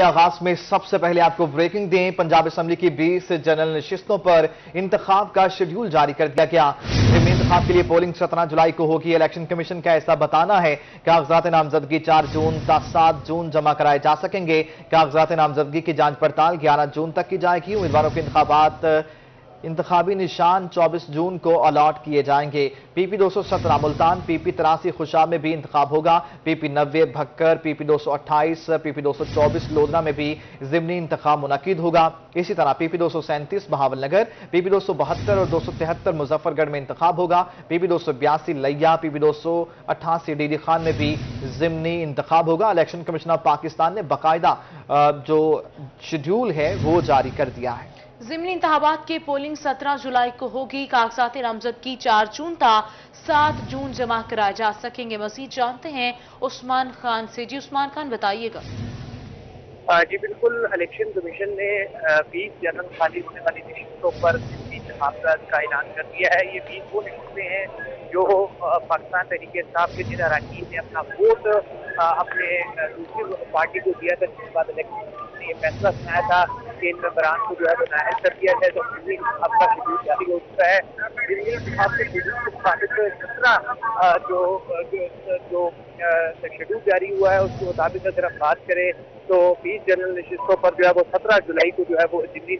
आगाज़ में सबसे पहले आपको ब्रेकिंग दें। पंजाब असेंबली की 20 जनरल नशिस्तों पर इंतखाब का शेड्यूल जारी कर दिया गया। इंतखाब के लिए पोलिंग 17 जुलाई को होगी। इलेक्शन कमीशन का ऐसा बताना है, कागजात नामजदगी 4 जून तक 7 जून जमा कराए जा सकेंगे। कागजात नामजदगी की जाँच पड़ताल 11 जून तक की जाएगी। उम्मीदवारों के इंतबात इंतबी निशान 24 जून को अलॉट किए जाएँगे। पीपी दो सौ सत्रह मुल्तान, पीपी तिरासी खुशा में भी इंतखाब होगा। पीपी नब्बे भक्कर, पीपी दो सौ अट्ठाईस, पीपी दो सौ चौबीस लोधरा में भी जिमनी इंतखाब मुनद होगा। इसी तरह पीपी दो सौ सैंतीस बहावल नगर, पीपी दो सौ बहत्तर और दो सौ तिहत्तर मुजफ्फरगढ़ में इंतखाब होगा। पीपी दो सौ बयासी लिया, पीपी दो सौ अट्ठासी डी डी खान में भी जिमनी इंतखाब होगा। इलेक्शन कमीशन ऑफ़ पाकिस्तान ने बाकायदा जो शेड्यूल है, वो जारी कर दिया है। जिमनी इंतबात की पोलिंग 17 जुलाई को होगी। कागजात नामजद की 4 जून था। 7 जून जमा कराए जा सकेंगे। मजीद जानते हैं उस्मान खान से। जी उस्मान खान, बताइएगा। जी, बिल्कुल। इलेक्शन कमीशन ने बीस जनरल खाली होने वाली रिश्तों पर इंतबात का ऐलान कर दिया है, ये बीस वो रिश्ते हैं जो पाकिस्तान तरीके साफ़ के जिन अरकान ने अपना वोट अपने दूसरी पार्टी को दिया था, जिसके बाद इलेक्शन ने फैसला सुनाया था। इन मेम्बरान को जो है वो नायल कर दिया जाए तो आपका शेड्यूल जारी हो चुका है। आपके शेड्यूल के मुताबिक सत्रह जो जो शेड्यूल जारी हुआ है, उसके मुताबिक अगर हम बात करें तो बीस जनरल नशिस्तों पर जो है वो सत्रह जुलाई को जो है वो दिल्ली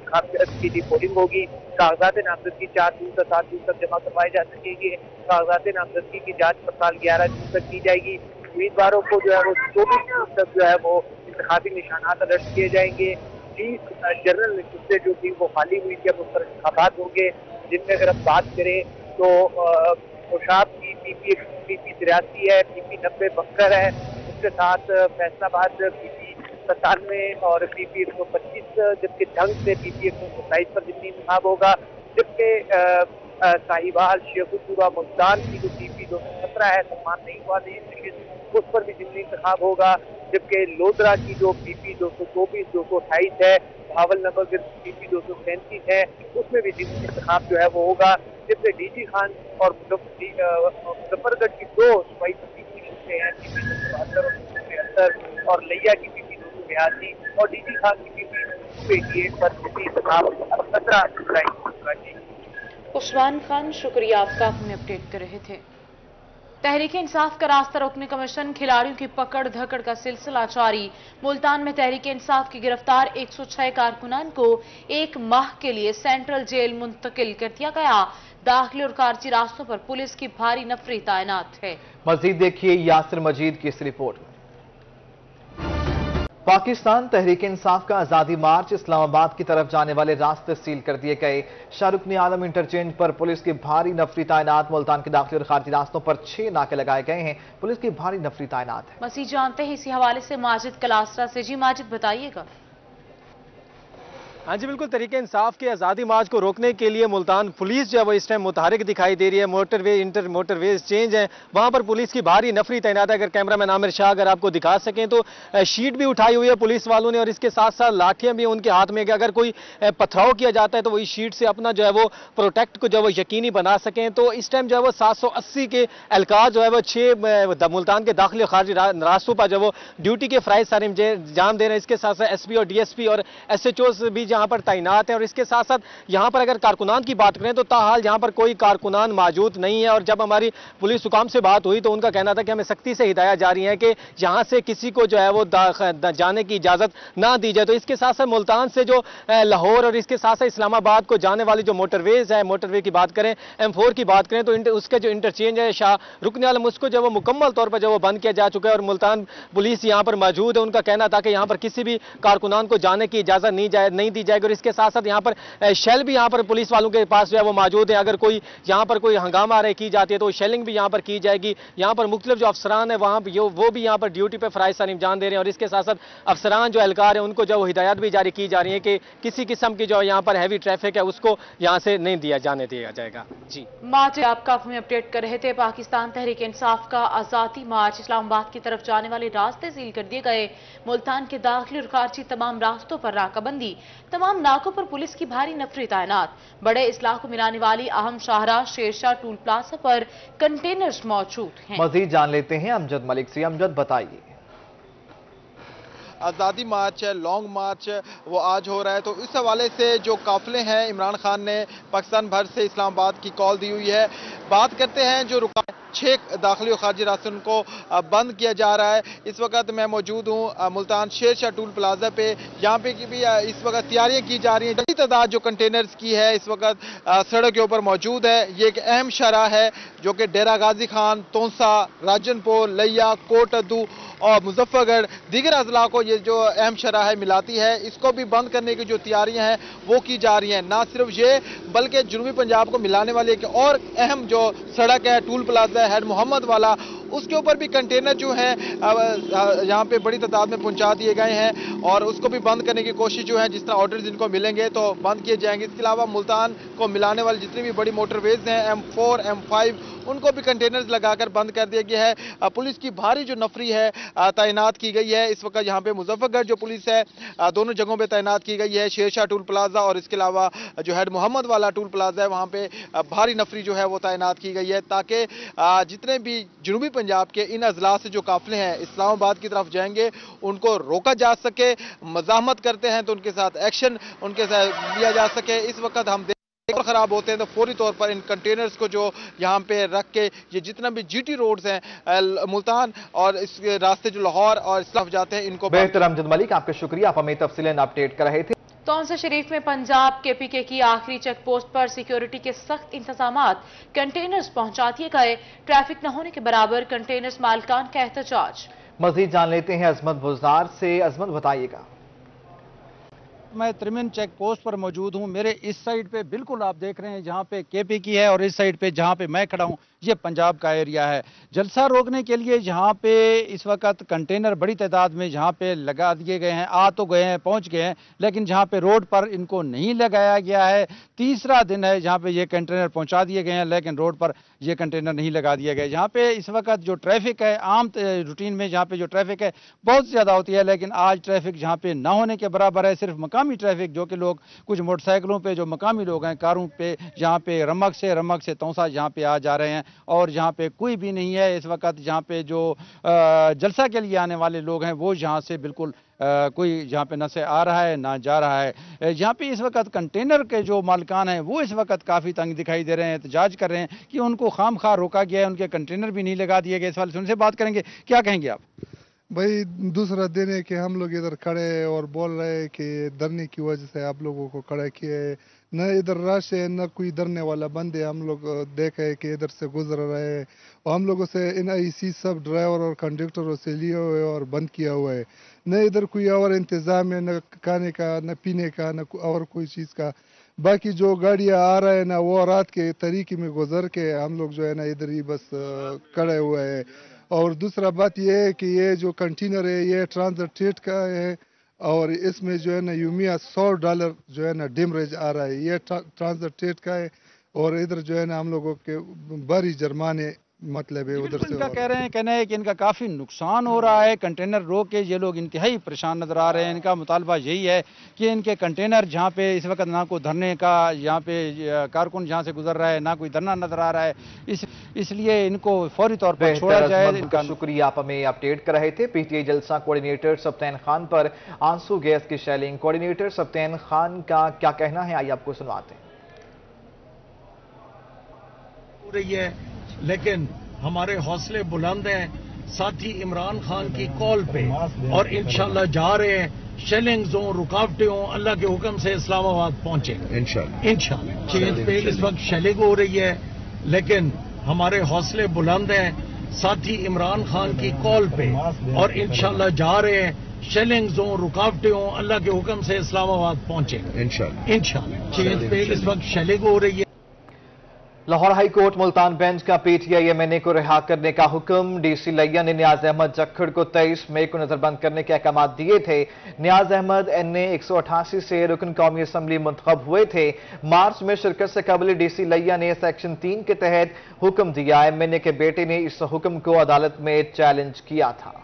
की पोलिंग होगी, कागजात नामजदगी चार जून से सात जून तक जमा करवाए जा सकेंगे, कागजात नामजदगी की जाँच पड़ताल ग्यारह जून तक की जाएगी। उम्मीदवारों को जो है वो चौबीस जून तक जो है वो इंतबी निशानात अलर्ट किए जाएँगे। बीस जनरल नशिस्तें जो थी वो खाली हुई थी, अब उस पर इंतबात होंगे। जिनमें अगर हम बात करें तो खुशाब की पी पी पी पी तिरासी है पी पी नब्बे बक्कर है। उसके साथ फैसलाबाद पी पी सतानवे और पी पी एक सौ पच्चीस, जबकि ढंग से पी पी एक सौ सत्ताईस पर जितनी इंतज़ाम होगा, जबकि साहिवाल शेखुपुरा मुल्तान की जो पी पी दो सौ सत्रह है, सम्मान नहीं हुआ उस पर भी जितनी इंतज़ाम होगा जबकि लोधरा की जो पी पी दो सौ चौबीस, दो सौ अट्ठाईस है भावल नगर की पी पी दो सौ सैंतीस है, उसमें भी इंतज़ाम जो है वो होगा जबकि डी जी खान और मुजफ्फरगढ़ की दो सूबाई सीटें हैं पी पी दो सौ बहत्तर और दो सौ तिहत्तर और लैया की पी पी दो सौ बयासी, और डी जी खान की पी पी दो सौ पर इंतज़ाम सत्रह जुलाई उस्मान खान, शुक्रिया आपका हमें अपडेट कर रहे थे। तहरीक इंसाफ का रास्ता रोकने कमीशन खिलाड़ियों की पकड़ धकड़ का सिलसिला जारी। मुल्तान में तहरीक इंसाफ की गिरफ़्तार 106 कारकुनान को एक माह के लिए सेंट्रल जेल मुंतकिल कर दिया गया। दाखिले और कारची रास्तों पर पुलिस की भारी नफरी तैनात है। मजीद देखिए यासिर मजीद की इस रिपोर्ट में। पाकिस्तान तहरीक इंसाफ का आज़ादी मार्च इस्लामाबाद की तरफ़ जाने वाले रास्ते सील कर दिए गए। शाहरुख ने आलम इंटरचेंज पर पुलिस की भारी नफरी तैनात, मुल्तान के दाखिल और खारजी रास्तों पर छह नाके लगाए गए हैं। पुलिस की भारी नफरी तैनात है। मसीह जानते हैं इसी हवाले से माजिद कलासरा से। जी माजिद, बताइएगा। हाँ जी, बिल्कुल, तरीके इंसाफ के आज़ादी मार्च को रोकने के लिए मुल्तान पुलिस जो है वो इस टाइम मुतहरिक दिखाई दे रही है। मोटरवे इंटर मोटरवेज चेंज है। वहाँ पर पुलिस की भारी नफरी तैनात है। अगर कैमरा मैन आमिर शाह अगर आपको दिखा सकें तो शीट भी उठाई हुई है पुलिस वालों ने और इसके साथ साथ लाठियाँ भी उनके हाथ में अगर कोई पथराव किया जाता है तो वही शीट से अपना जो है वो प्रोटेक्ट को जो है वो यकीनी बना सकें। तो इस टाइम जो है वो सात सौ अस्सी के एहलकार जो है वो छः मुल्तान के दाखिल खारजी रास्तों पर जो वो ड्यूटी के फ्राइज सारे जाम दे रहे हैं। इसके साथ साथ एस और डी और एस भी यहाँ पर तैनात है और इसके साथ साथ यहाँ पर अगर कारकुनान की बात करें तो ताहाल यहाँ पर कोई कारकुनान मौजूद नहीं है और जब हमारी पुलिस हुकाम से बात हुई तो उनका कहना था कि हमें सख्ती से हिदायत जारी है कि यहाँ से किसी को जो है वो जाने की इजाज़त ना दी जाए। तो इसके साथ साथ मुल्तान से जो लाहौर और इसके साथ साथ इस्लामाबाद को जाने वाली जो मोटरवेज है, मोटरवे की बात करें एम की बात करें तो उसके जो इंटरचेंज है, शाह रुकने आलम उसको जो वो मुकम्मल तौर पर जो वो बंद किया जा चुका है और मुल्तान पुलिस यहाँ पर मौजूद है। उनका कहना था कि यहाँ पर किसी भी कारकुनान को जाने की इजाज़त नहीं जाए नहीं दी जाएगी और इसके साथ साथ यहाँ पर शेल भी यहाँ पर पुलिस वालों के पास जो है वो मौजूद है। अगर कोई यहाँ पर कोई हंगामा रहे की जाती है तो शेलिंग भी यहाँ पर की जाएगी। यहाँ पर मुख्तलिफ़ जो अफसरान है वहाँ वो भी यहाँ पर ड्यूटी पर फराइज सलीम जान दे रहे हैं और इसके साथ साथ अफसरान जो एहलकार है उनको जो हिदायत भी जारी की जा रही है कि किसी किस्म की जो यहाँ पर हैवी ट्रैफ़िक है उसको यहाँ से नहीं दिया जाने दिया जाएगा। जी। मार्च आपका काफ़ी अपडेट कर रहे थे। पाकिस्तान तहरीक इंसाफ का आज़ादी मार्च। इस्लामाबाद की तरफ़ जाने वाले रास्ते सील कर दिए गए। मुल्तान के दाखिल और खारची तमाम रास्तों पर नाकाबंदी तमाम नाकों पर पुलिस की भारी नफरी तैनात। बड़े इसलाह को मिलाने वाली अहम शाहरा शेरशाह टूल प्लाजा पर कंटेनर्स मौजूद हैं। मजीद जान लेते हैं अमजद मलिक से। अमजद बताइए। आज़ादी मार्च है लॉन्ग मार्च वो आज हो रहा है। तो इस हवाले से जो काफिले हैं इमरान खान ने पाकिस्तान भर से इस्लामाबाद की कॉल दी हुई है। बात करते हैं जो रुका छः दाखिली और खारजी रास्ते उनको बंद किया जा रहा है। इस वक्त मैं मौजूद हूँ मुल्तान शेर शाह टूल प्लाजा पे। यहाँ पे की भी इस वक्त तैयारियाँ की जा रही हैं। बड़ी तादाद जो कंटेनर्स की है, इस वक्त सड़क के ऊपर मौजूद है। ये एक अहम शरा है, जो कि डेरा गाजी खान, तोसा, राजनपुर, लिया कोटदू और मुजफ्फरगढ़, दीगर अजला को ये जो अहम शराह है, मिलाती है। इसको भी बंद करने की जो तैयारियाँ हैं, वो की जा रही हैं। ना सिर्फ़ ये, बल्कि जनूबी पंजाब को मिलाने वाली एक और अहम जो सड़क है, टूल प्लाजा है हेड मोहम्मद वाला उसके ऊपर भी कंटेनर जो है यहाँ पे बड़ी तादाद में पहुँचा दिए गए हैं और उसको भी बंद करने की कोशिश जो है, जिस तरह ऑर्डर जिनको मिलेंगे तो बंद किए जाएँगे। इसके अलावा मुल्तान को मिलाने वाली जितनी भी बड़ी मोटरवेज हैं एम फोर एम फाइव उनको भी कंटेनर्स लगाकर बंद कर दिया गया है। पुलिस की भारी जो नफरी है तैनात की गई है। इस वक्त यहाँ पे मुजफ्फरगढ़ जो पुलिस है दोनों जगहों पे तैनात की गई है। शेरशाह टूल प्लाजा और इसके अलावा जो हेड मोहम्मद वाला टूल प्लाजा है, वहाँ पे भारी नफरी जो है वो तैनात की गई है, ताकि जितने भी जनूबी पंजाब के इन अजला से जो काफिले हैं, इस्लामाबाद की तरफ़ जाएँगे, उनको रोका जा सके मजामत करते हैं तो उनके साथ एक्शन उनके साथ लिया जा सके। इस वक्त हम और खराब होते हैं तो फौरी तौर पर इन कंटेनर्स को जो यहाँ पे रख के, ये जितना भी जीटी रोड्स हैं मुल्तान और इस रास्ते जो लाहौर और इस्लाफ जाते हैं, इनको बेहतर अमजद मलिक, आपका शुक्रिया। आप हमें तफसील अपडेट कर रहे थे। तौसा शरीफ में पंजाब के पीके की आखिरी चेक पोस्ट पर सिक्योरिटी के सख्त इंतज़ाम कंटेनर्स पहुँचा दिए गए। ट्रैफ़िक न होने के बराबर कंटेनर्स मालकान का एहतजाज। मजीद जान लेते हैं अजमत बुजदार से। अजमत बताइएगा। मैं त्रिमिन चेक पोस्ट पर मौजूद हूँ। मेरे इस साइड पे बिल्कुल आप देख रहे हैं जहाँ पे केपी की है और इस साइड पे जहाँ पे मैं खड़ा हूँ। ये पंजाब का एरिया है। जलसा रोकने के लिए जहाँ पे इस वक्त कंटेनर बड़ी तादाद में जहाँ पे लगा दिए गए हैं, आ तो गए हैं, पहुँच गए हैं, लेकिन जहाँ पे रोड पर इनको नहीं लगाया गया है। तीसरा दिन है जहाँ पे ये कंटेनर पहुँचा दिए गए हैं, लेकिन रोड पर ये कंटेनर नहीं लगा दिया गए जहाँ पे इस वक्त जो ट्रैफ़िक है, आम रूटीन में जहाँ पे जो ट्रैफ़िक है, बहुत ज़्यादा होती है, लेकिन आज ट्रैफ़िक जहाँ पे ना होने के बराबर है, सिर्फ़ मकामी ट्रैफ़िक, जो कि लोग कुछ मोटरसाइकिलों पर जो मकामी लोग हैं, कारों पर जहाँ पे रमक से रमक से तोसा जहाँ पे आ जा रहे हैं। और जहाँ पे कोई भी नहीं है इस वक्त, जहाँ पे जो जलसा के लिए आने वाले लोग हैं, वो यहाँ से बिल्कुल कोई यहाँ पे न से आ रहा है, ना जा रहा है। यहाँ पे इस वक्त कंटेनर के जो मालकान हैं, वो इस वक्त काफ़ी तंग दिखाई दे रहे हैं, एहतजाज कर रहे हैं कि उनको खाम खा रोका गया है, उनके कंटेनर भी नहीं लगा दिए गए। इस वाले से उनसे बात करेंगे। क्या कहेंगे आप? भाई, दूसरा दिन है कि हम लोग इधर खड़े और बोल रहे हैं कि धरने की वजह से आप लोगों को खड़ा किए न इधर रश है, न कोई धरने वाला बंद है। हम लोग देखे कि इधर से गुजर रहे हैं और हम लोगों से इन आई सब ड्राइवर और कंडक्टरों से लिए हुए और बंद किया हुआ है। न इधर कोई और इंतज़ाम है, न खाने का, न पीने का, न और कोई चीज़ का। बाकी जो गाड़ियाँ आ रहे हैं ना, वो रात के तरीके में गुजर के हम लोग जो है ना इधर ही बस खड़े हुए हैं। और दूसरा बात ये है कि ये जो कंटेनर है, ये ट्रांसट्रेट का है और इसमें जो है ना यूमिया सौ डॉलर जो है ना डिमरेज आ रहा है। ये ट्रांसट्रेट का है और इधर जो है ना हम लोगों के बड़ी जुर्माने मतलब है उधर से इनका कह रहे हैं कहना है कि इनका काफ़ी नुकसान हो रहा है। कंटेनर रोक के ये लोग इंतहाई परेशान नज़र आ रहे हैं। इनका मुतालबा यही है कि इनके कंटेनर जहाँ पे इस वक्त ना कोई धरने का यहाँ पे कारकुन जहाँ से गुजर रहा है ना कोई धरना नज़र आ रहा है। इस इसलिए इनको फौरी तौर पर छोड़ा जाए। इनका शुक्रिया आप हमें अपडेट कर रहे थे। पीटीआई जलसा कोऑर्डिनेटर सप्तैन खान पर आँसू गैस की शेलिंग कोऑर्डिनेटर सप्तैन खान का क्या कहना है? आइए आपको सुनवाते हैं रही है लेकिन हमारे हौसले बुलंद हैं। साथी इमरान खान की कॉल पे। और इंशाल्लाह जा रहे हैं। शेलिंग्स हो रुकावटें हों अल्लाह के हुक्म से इस्लामाबाद पहुँचे। इंशाल्लाह। इंशाल्लाह। चेंज पे इस वक्त शेलिंग हो रही है। लेकिन हमारे हौसले बुलंद हैं। साथी इमरान खान की कॉल पे। और इंशाल्लाह जा रहे हैं। शेलिंग्स हो रुकावटें हों अल्लाह के हुक्म से इस्लामाबाद पहुँचे। इंशाल्लाह। इंशाल्लाह। चेंज पे इस वक्त शेलिंग हो रही है। Lahore high court Multan bench का पीटीआई एमएनए को रिहा करने का हुक्म। डीसी लैया ने न्याज अहमद जखड़ को 23 मई को नजरबंद करने के अहकाम दिए थे। न्याज अहमद एनए एक सौ अठासी से रुकन कौमी असम्बली मंतखब हुए थे। मार्च में शिरकत से कबल डीसी लैया ने सेक्शन तीन के तहत हुक्म दिया। एमएनए के बेटे ने इस हुक्म को अदालत में चैलेंज किया था।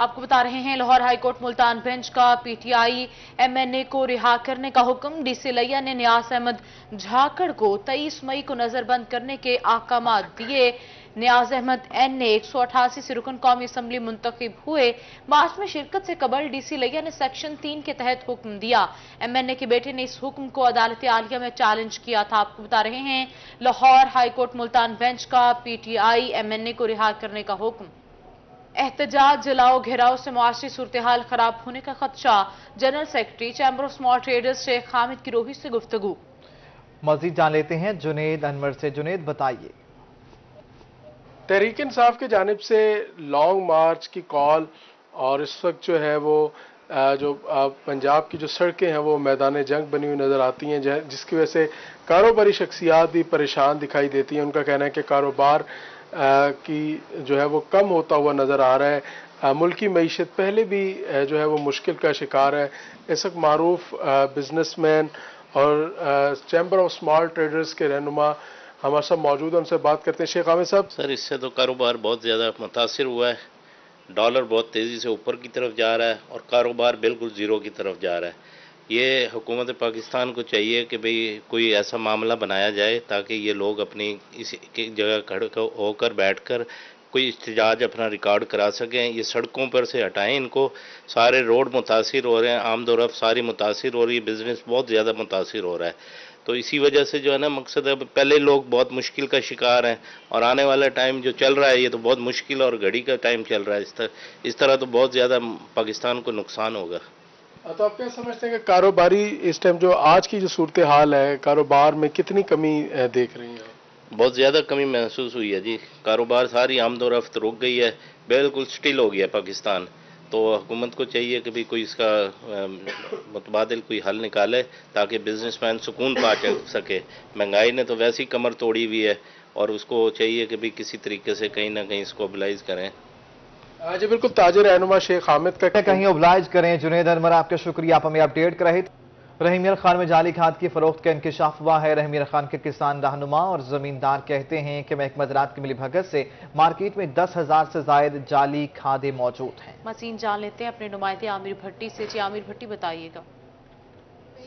आपको बता रहे हैं, Lahore high court Multan bench का पीटीआई एमएनए को रिहा करने का हुक्म। डीसी लैया ने न्यास अहमद झाकड़ को 23 मई को नजरबंद करने के अहकाम दिए। नियाज अहमद एन ने एक सौ अठासी से रुकन कौमी असम्बली मुंतखब हुए। मार्च में शिरकत से कबल डीसी लैया ने सेक्शन तीन के तहत हुक्म दिया। एमएनए के बेटे ने इस हुक्म को अदालत आलिया में चैलेंज किया था। आपको बता रहे हैं, Lahore high court Multan bench का पीटीआई एमएनए को रिहा करने का हुक्म। एहतजाज जलाओ घेराव से मुआशी सूरत हाल खराब होने का खदशा। General secretary chamber of small traders Sheikh Hamid की रोही से गुफ्तगु। मजीद जान लेते हैं जुनेद अनवर से। जुनेद बताइए। तहरीक इंसाफ की जानब से लॉन्ग मार्च की कॉल और इस वक्त जो है वो जो पंजाब की जो सड़कें हैं वो मैदान जंग बनी हुई नज़र आती हैं जिसकी वजह से कारोबारी शख्सियात भी परेशान दिखाई देती हैं। उनका कहना है कि कारोबार की जो है वो कम होता हुआ नज़र आ रहा है। मुल्की मीशत पहले भी जो है वो मुश्किल का शिकार है। इस वक्त मरूफ बिजनेसमैन और चैम्बर ऑफ़ स्मॉल ट्रेडर्स के रहनुमा हमारे साथ मौजूद है, उनसे बात करते हैं। शेख आमिर साहब। सर, इससे तो कारोबार बहुत ज़्यादा मुतासर हुआ है। डॉलर बहुत तेज़ी से ऊपर की तरफ़ जा रहा है और कारोबार बिल्कुल ज़ीरो की तरफ़ जा रहा है। ये हुकूमत पाकिस्तान को चाहिए कि भाई कोई ऐसा मामला बनाया जाए ताकि ये लोग अपनी इस जगह खड़े होकर बैठ कर कोई इस्तेजाज अपना रिकॉर्ड करा सकें। ये सड़कों पर से हटाएँ इनको। सारे रोड मुतासर हो रहे हैं आमदोरफ सारी मुतासर हो रही है, बिज़नेस बहुत ज़्यादा मुतासर हो रहा है। तो इसी वजह से जो है ना, मकसद अब पहले लोग बहुत मुश्किल का शिकार हैं और आने वाला टाइम जो चल रहा है, ये तो बहुत मुश्किल और घड़ी का टाइम चल रहा है। इस तरह इस तरह तो बहुत ज़्यादा पाकिस्तान को नुकसान होगा। तो आप क्या समझते हैं कि कारोबारी इस टाइम जो आज की जो सूरत हाल है, कारोबार में कितनी कमी देख रही हैं बहुत ज़्यादा कमी महसूस हुई है जी। कारोबार सारी आमदोरफ्त रुक गई है, बिल्कुल स्टिल हो गया पाकिस्तान। तो हुकूमत को चाहिए कि भी कोई इसका मुतबादल कोई हल निकाले, ताकि बिजनेसमैन सुकून पा सके। महँगाई ने तो वैसी कमर तोड़ी हुई है, और उसको चाहिए कि भी किसी तरीके से कहीं ना कहीं इसको मोबलाइज करें। जी बिल्कुल ताजे रहनुमा शेख हामिद का कहीं उबलाइज करें जुनेद अनवर आपका शुक्रिया आप हमें अपडेट कर रहे रहीमियर खान में जाली खाद की फरोख्त का इंकशाफ हुआ है। रहमियर खान के किसान रहनुमा और जमींदार कहते हैं कि महकमा ज़रात की मिली भगत से मार्केट में दस हज़ार से जायद जाली खादें मौजूद हैं। मसीन जान लेते हैं अपने नुमाइंदे आमिर भट्टी से। जी आमिर भट्टी बताइएगा।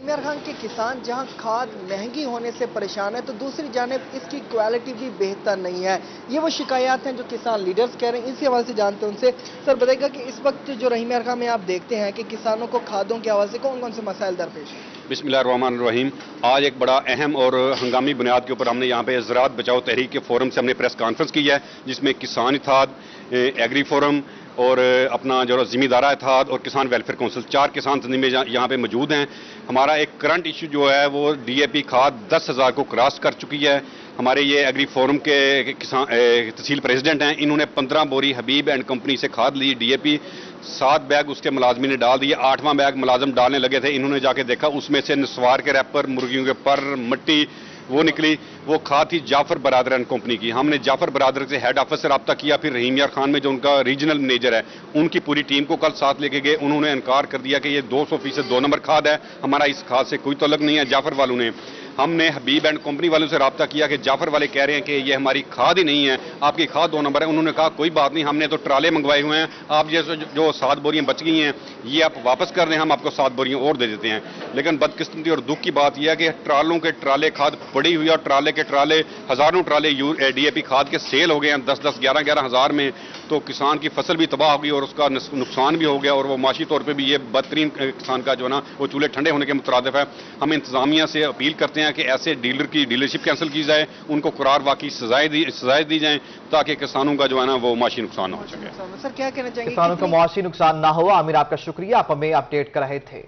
इमर खान के किसान जहाँ खाद महँगी होने से परेशान है तो दूसरी जानब इसकी क्वालिटी भी बेहतर नहीं है। ये वो शिकायत हैं जो किसान लीडर्स कह रहे हैं। इसी हवाले से जानते हैं उनसे, सर बताएगा कि इस वक्त जो रहीम खान में आप देखते हैं कि किसानों को खादों के हवाले से कौन कौन से मसाइल दरपेश हैं? बिस्मिल्लाहमान रहीम आज एक बड़ा अहम और हंगामी बुनियाद के ऊपर हमने यहाँ पे ज़रात बचाओ तहरीक के फोरम से हमने प्रेस कॉन्फ्रेंस की है, जिसमें किसान इथाद एग्री फोरम और अपना जो जिम्मेदारा इतिहाद और किसान वेलफेयर काउंसिल चार किसान तंजीमें यहाँ पे मौजूद हैं। हमारा एक करंट इशू जो है, वो डीएपी खाद दस हज़ार को क्रॉस कर चुकी है। हमारे ये एग्री फोरम के किसान तहसील प्रेसिडेंट हैं। इन्होंने पंद्रह बोरी हबीब एंड कंपनी से खाद ली। डीएपी सात बैग उसके मुलाजमी ने डाल दिए। आठवां बैग मुलाजम डालने लगे थे। इन्होंने जाके देखा, उसमें से नस्वार के रैपर मुर्गियों के पर, मट्टी वो निकली, वो खाद थी जाफ़र बरदर एंड कंपनी की। हमने जाफ़र बरदर से हेड ऑफ़िस से रबता किया, फिर रहीम यार खान में जो उनका रीजनल मैनेजर है, उनकी पूरी टीम को कल साथ लेके गए। उन्होंने इनकार कर दिया कि ये 200 फ़ीसद दो नंबर खाद है। हमारा इस खाद से कोई तलक नहीं है, जाफ़र वालों ने। हमने हबीब एंड कंपनी वालों से रबता किया कि जाफ़र वाले कह रहे हैं कि ये हमारी खाद ही नहीं है, आपकी खाद दो नंबर है। उन्होंने कहा, कोई बात नहीं, हमने तो ट्राले मंगवाए हुए हैं, आप जैसे जो सात बोरियाँ बच गई हैं, ये आप वापस कर दें, हम आपको सात बोरियाँ और दे देते हैं। लेकिन बदकिस्मती और दुख की बात यह है कि ट्रालों के ट्राले खाद पड़ी हुई और ट्राले के ट्राले, हज़ारों ट्राले डीएपी खाद के सेल हो गए हैं दस दस ग्यारह ग्यारह हज़ार में। तो किसान की फ़सल भी तबाह हो गई और उसका नुकसान भी हो गया और वो माशी तौर पर भी ये बदतरीन किसान का जो है ना, वो चूल्हे ठंडे होने के मुतरद है। हम इंतजामिया से अपील करते हैं कि ऐसे डीलर की डीलरशिप कैंसिल की जाए उनको करार वाकई सजाएँ दी सजाएँ दी जाए ताकि किसानों का जो है ना वो माशी नुकसान ना हो सके। सर क्या कहना चाहिए किसानों का माशी नुकसान ना हो आमिर आपका शुक्रिया। आप हमें अपडेट कर रहे थे।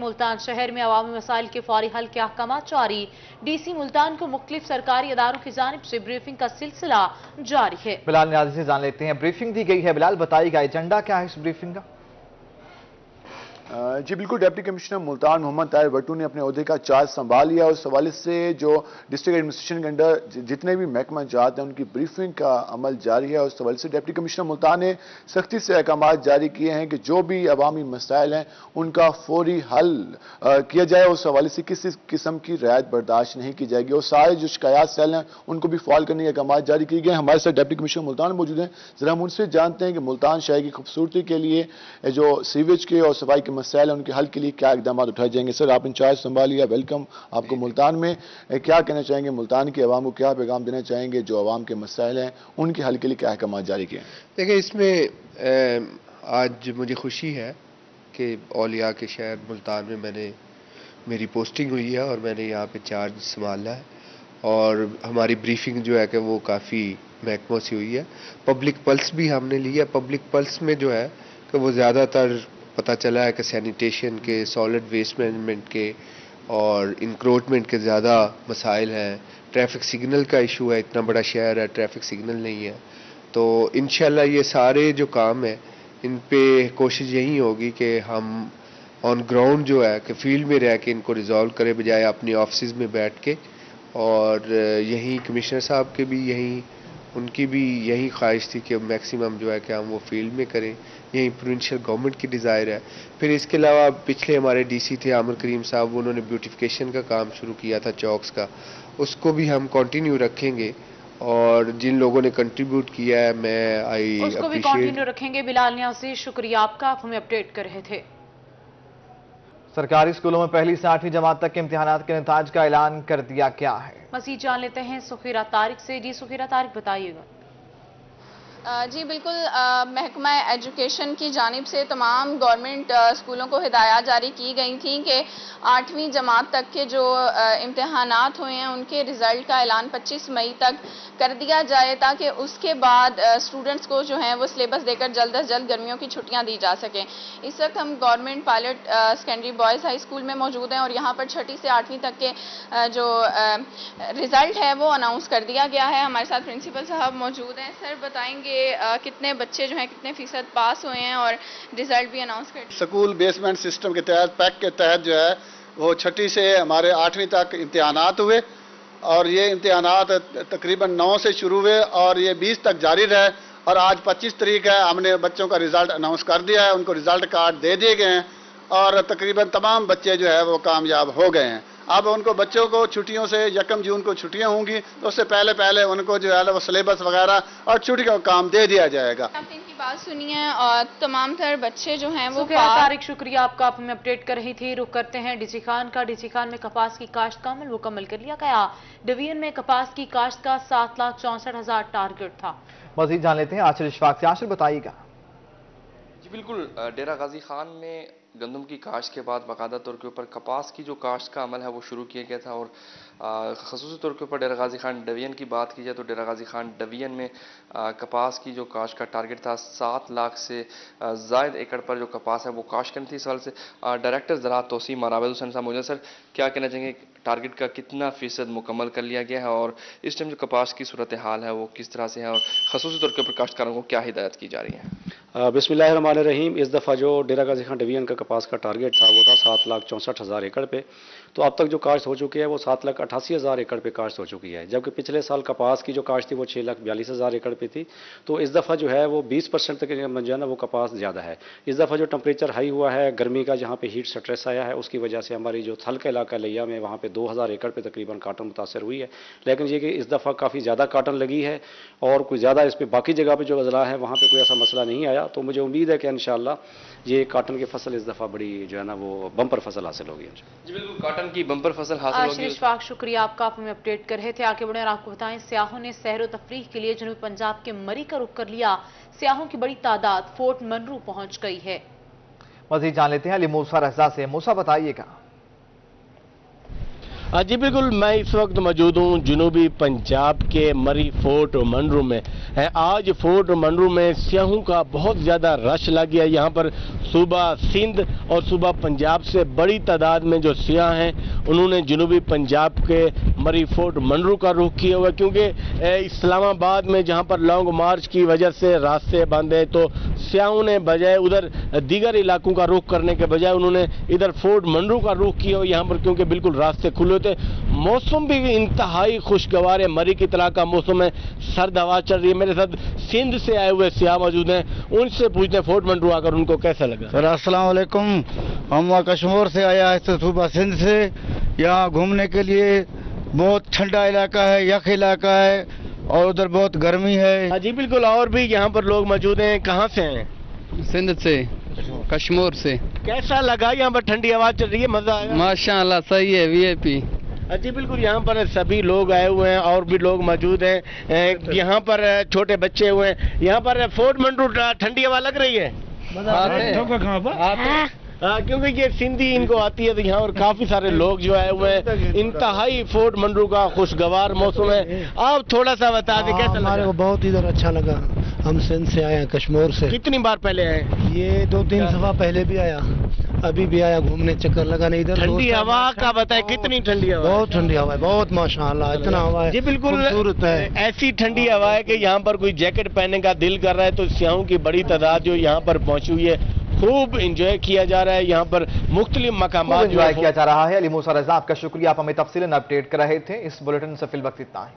मुल्तान शहर में अवामी मसाइल के फौरी हल के अहकाम जारी। डीसी मुल्तान को मुख्तलिफ़ सरकारी इदारों की जानब से ब्रीफिंग का सिलसिला जारी है। बिलाल न्याजी से जान लेते हैं। ब्रीफिंग दी गई है। बिलाल बताइएगा एजेंडा क्या है इस ब्रीफिंग का? जी, बिल्कुल, डिप्टी कमिश्नर मुल्तान मोहम्मद तायर भट्टू ने अपने अहदे का चार्ज संभाल लिया उस हवाले से जो डिस्ट्रिक्ट एडमिनिस्ट्रेशन के अंडर जितने भी महकमा जात हैं, उनकी ब्रीफिंग का अमल जारी है उस हवाले से डिप्टी कमिश्नर मुल्तान ने सख्ती से अहकाम जारी किए हैं कि जो भी अवामी मसाइल हैं, उनका फौरी हल किया जाए उस हवाले से किसी किस्म की रियायत बर्दाश्त नहीं की जाएगी और सारे जो शिकायत सेल हैं, उनको भी फॉल करने के अहकाम जारी किए गए हमारे साथ डिप्टी कमिश्नर मुल्तान मौजूद हैं। जरा हम उनसे जानते हैं कि मुल्तान शहर की खूबसूरती के लिए, जो सीवेज के और सफ़ाई के मसाइल हैं, उनके हल के लिए क्या इकदाम उठाए जाएँगे? सर, आप इंचार्ज संभालिए वेलकम आपको मुल्तान में। क्या कहना चाहेंगे मुल्तान की आवाम को? क्या पैगाम देना चाहेंगे जो आवाम के मसाइल हैं? उनके हल के लिए क्या अहकाम जारी किए देखिए, इसमें आज मुझे खुशी है कि औलिया के शहर मुल्तान में मैंने मेरी पोस्टिंग हुई है और मैंने यहाँ पे चार्ज संभाला है। और हमारी ब्रीफिंग जो है कि वो काफ़ी महकमों से हुई है। पब्लिक पल्स भी हमने ली है। पब्लिक पल्स में जो है कि वो ज़्यादातर पता चला है कि सैनिटेशन के सॉलिड वेस्ट मैनेजमेंट के और इंक्रोचमेंट के ज़्यादा मसाइल हैं। ट्रैफ़िक सिग्नल का इशू है, इतना बड़ा शहर है ट्रैफ़िक सिग्नल नहीं है। तो इन ये सारे जो काम हैं, इन पे कोशिश यही होगी कि हम ऑन ग्राउंड जो है, कि फ़ील्ड में रह के इनको रिजॉल्व करें, बजाय अपनी ऑफ़िस में बैठ के। और यहीं कमिश्नर साहब के भी यही उनकी भी यही ख्वाहिश थी कि मैक्सिमम जो है कि हम वो फ़ील्ड में करें। यही प्रोविंशियल गवर्नमेंट की डिज़ायर है। फिर इसके अलावा पिछले हमारे डीसी थे आमिर करीम साहब उन्होंने ब्यूटिफिकेशन का काम शुरू किया था चौक्स का। उसको भी हम कंटिन्यू रखेंगे और जिन लोगों ने कंट्रीब्यूट किया है मैं आई उसको भी कंटिन्यू रखेंगे बिलाल न्याजी शुक्रिया आपका आप हमें अपडेट कर रहे थे। सरकारी स्कूलों में पहली से आठवीं जमात तक के इम्तिहान के नताज का ऐलान कर दिया क्या है। मसीह जान लेते हैं सुखीरा तारिक से। जी सुखीरा तारिक, बताइएगा। जी, बिल्कुल महकमा एजुकेशन की जानब से तमाम गवर्नमेंट स्कूलों को हिदायत जारी की गई थी कि आठवीं जमात तक के जो इम्तहान हुए हैं, उनके रिज़ल्ट का ऐलान 25 मई तक कर दिया जाए ताकि उसके बाद स्टूडेंट्स को जो है वो सिलेबस देकर जल्द अज जल्द गर्मियों की छुट्टियाँ दी जा सकें। इस वक्त हम government pilot secondary boys high school में मौजूद हैं और यहाँ पर छठी से आठवीं तक के जो रिज़ल्ट है वो अनाउंस कर दिया गया है। हमारे साथ प्रिंसिपल साहब मौजूद हैं। सर बताएँगे कितने बच्चे जो हैं, कितने फ़ीसद पास हुए हैं और रिज़ल्ट भी अनाउंस कर स्कूल बेसमेंट सिस्टम के तहत, पैक के तहत जो है, वो छठी से हमारे आठवीं तक इम्तहान हुए और ये इम्तहान तकरीबन नौ से शुरू हुए और ये बीस तक जारी रहे और आज पच्चीस तरीक है, हमने बच्चों का रिज़ल्ट अनाउंस कर दिया है, उनको रिज़ल्ट कार्ड दे दिए गए हैं और तकरीबन तमाम बच्चे जो है, वो कामयाब हो गए हैं। अब उनको बच्चों को छुट्टियों से यकम जून को छुट्टियाँ होंगी तो उससे पहले पहले उनको जो है वो सिलेबस वगैरह और छुट्टियों का काम दे दिया जाएगा। की बात सुनिए और तमाम तर बच्चे जो हैं वो तारिक शुक्रिया आपका आप हमें अपडेट कर रही थी। रुक करते हैं डीसी खान का। डीसी खान में कपास की काश्त का अमल मुकम्मल कर लिया गया। डिवीज़न में कपास की काश्त का सात लाख चौसठ हज़ार टारगेट था। मजीद जान लेते हैं आशिर इशफाक से। आशिर बताइएगा। जी बिल्कुल डेरा गाजी खान में गंदम की काश्त के बाद बाकायदा तौर के ऊपर कपास की जो काश्त का अमल है वो शुरू किया गया था और खसूस तौर के ऊपर डेरा गाजी खान डवियन की बात की जाए तो डेरा गाजी खान डवियन में आ, कपास की जो काश्त का टारगेट था सात लाख से जायद एकड़ पर जो कपास है वो काश्त करनी थी इस साल से। डायरेक्टर ज़रात तोसी मारावद हुसैन साहब मुझे सर क्या कहना चाहेंगे टारगेट का कितना फ़ीसद मुकम्मल कर लिया गया है और इस टाइम जो कपास की सूरत हाल है, वो किस तरह से है और खसूस तौर के काश्तकारों को क्या हिदायत की जा रही है? बिस्मिल्लाह रहीम इस दफ़ा जो डेरा गाजी खान डिवीज़न का कपास का टारगेट था, वो था सात लाख चौंसठ हज़ार एकड़ पे। तो अब तक जो काश्त हो चुकी है, वो सात लाख अठासी हज़ार एकड़ पे काश्त हो चुकी है। जबकि पिछले साल कपास की जो काश्त थी, वो छः लाख बयालीस हज़ार एकड़ पे थी। तो इस दफ़ा जो है, वो बीस परसेंट तक जो है ना, वो कपास ज़्यादा है। इस दफ़ा जो टेम्परेचर हाई हुआ है, गर्मी का जहाँ पे हीट स्ट्रेस आया है, उसकी वजह से हमारी जो थल का इलाका लिया में, वहाँ पर दो हज़ार एकड़ पर तकरीबन काटन मुतासर हुई है। लेकिन ये कि इस दफ़ा काफ़ी ज़्यादा काटन लगी है और कोई ज़्यादा इस पर बाकी जगह पर जो अजला है वहाँ पर कोई ऐसा मसला नहीं आया। तो मुझे उम्मीद है कि इन ये काटन की फ़सल इस दफ़ा बड़ी जो है ना वो बम्पर फ़सल हासिल होगी। जी बिल्कुल काटन की बम्पर फ़सल हासिल होगी। शुक्रिया आपका आप हमें अपडेट कर रहे थे। आगे बढ़े और आपको बताएँ सियाहों ने सैर तफरीह के लिए जनूबी पंजाब के मरी का रुख कर लिया। सियाहों की बड़ी तादाद फोर्ट मनरू पहुँच गई है। मजीद जान लेते हैं अली मूसा रजा से। मूसा बताइएगा जी, बिल्कुल, मैं इस वक्त मौजूद हूँ जनूबी पंजाब के मरी फोर्ट मंडरू में। है, आज फोर्ट मनरू में स्याहों का बहुत ज़्यादा रश लग गया। यहाँ पर सुबह सिंध और सुबह पंजाब से बड़ी तादाद में जो सियाह हैं, उन्होंने जनूबी पंजाब के मरी फोर्ट मंडरू का रुख किया हुआ क्योंकि इस्लामाबाद में जहाँ पर लॉन्ग मार्च की वजह से रास्ते बंद हैं तो सियाहों ने बजाय उधर दीगर इलाकों का रुख करने के बजाय उन्होंने इधर फोर्ट मंडरू का रुख किया हुआ यहाँ पर क्योंकि बिल्कुल रास्ते खुले होते मौसम भी इंतहाई खुशगवार है। मरी की तरह का मौसम है। सर्द हवा चल रही है। मेरे साथ सिंध से आए हुए सियाह मौजूद हैं। उनसे पूछते हैं फोर्ट मंडरू आकर उनको कैसा लगा सर असलकुम हम वहाँ कश्मीर से आया है तो सुबह सिंध से। यहाँ घूमने के लिए बहुत ठंडा इलाका है यख इलाका है और उधर बहुत गर्मी है। हाँ जी बिल्कुल। और भी यहाँ पर लोग मौजूद हैं। कहाँ से हैं? सिंध से। कश्मीर से। कैसा लगा? यहाँ पर ठंडी हवा चल रही है मज़ा आया? माशाल्लाह सही है वीआईपी जी बिल्कुल यहाँ पर सभी लोग आए हुए हैं और भी लोग मौजूद हैं। यहाँ पर छोटे बच्चे हुए हैं। यहाँ पर फोर्ट मंडू ठंडी हवा लग रही है? हाँ, क्योंकि ये सिंधी इनको आती है तो यहाँ और काफ़ी सारे लोग जो आए हुए हैं। इंतहाई फोर्ट मंडरू का खुशगवार मौसम है। आप थोड़ा सा बता दें कैसा हमारे को बहुत इधर अच्छा लगा। हम सिंध से आए हैं कश्मीर से। कितनी बार पहले आए? ये दो तीन सफ़ा पहले भी आया। अभी भी आया घूमने चक्कर लगाने इधर ठंडी हवा का बताए कितनी ठंडी हवा बहुत ठंडी हवा है बहुत माशाल्लाह इतना हवा है जी बिल्कुल। खूबसूरत है। ऐसी ठंडी हवा है कि यहाँ पर कोई जैकेट पहनने का दिल कर रहा है तो स्याहों की बड़ी तादाद जो यहाँ पर पहुँची हुई है खूब इंजॉय किया जा रहा है। यहाँ पर मुख्तलिफ़ मकाम एंजॉय किया जा रहा है। अली मूसा रजा आपका शुक्रिया। आप हमें तफसीलन अपडेट कर रहे थे। इस बुलेटिन से फिल वक्त इतना है।